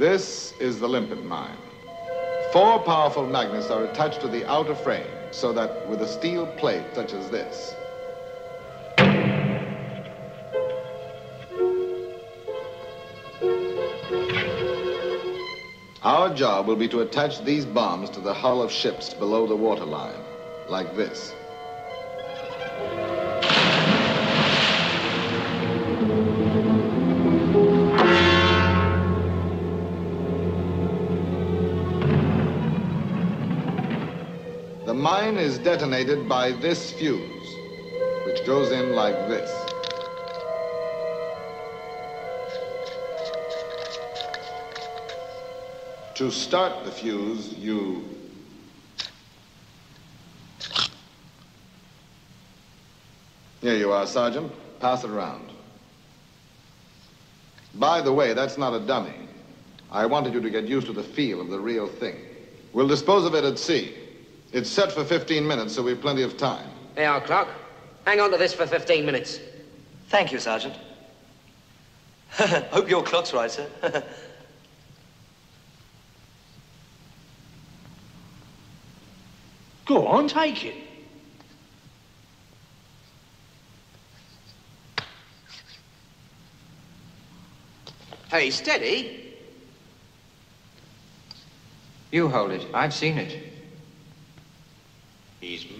This is the limpet mine. Four powerful magnets are attached to the outer frame so that with a steel plate such as this, Our job will be to attach these bombs to the hull of ships below the waterline, like this. Mine is detonated by this fuse, which goes in like this. To start the fuse, you Here you are, Sergeant. Pass it around. By the way, that's not a dummy. I wanted you to get used to the feel of the real thing. We'll dispose of it at sea. It's set for 15 minutes, so we've plenty of time. Hey, our clock. Hang on to this for 15 minutes. Thank you, Sergeant. Hope your clock's right, sir. Go on, take it. Hey, steady. You hold it. I've seen it.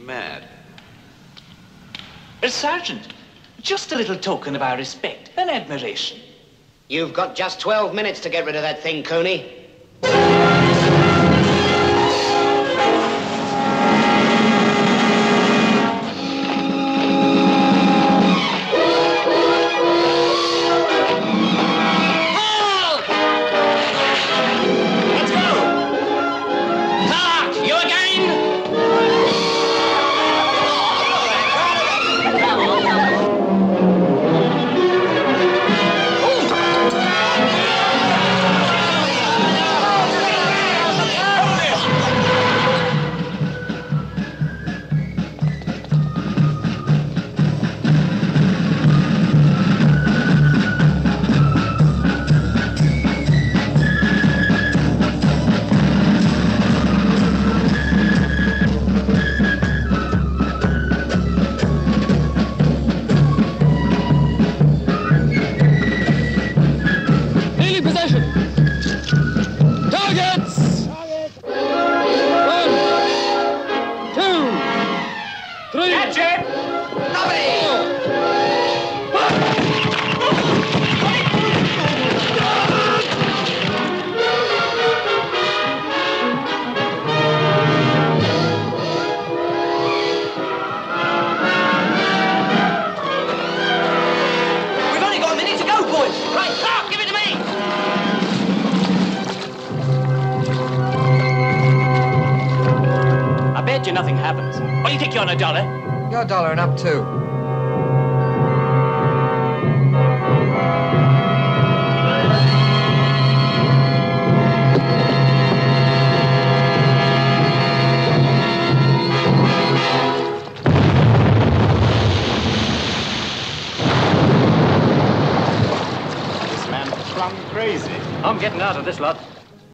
He's mad. Uh, Sergeant, just a little token of our respect and admiration. You've got just 12 minutes to get rid of that thing, Cooney. Three. Catch it! We've only got a minute to go, boys. Right, Clark, bet you nothing happens. What do you think you're on a dollar? You're dollaring up too. This plumb crazy. I'm getting out of this lot.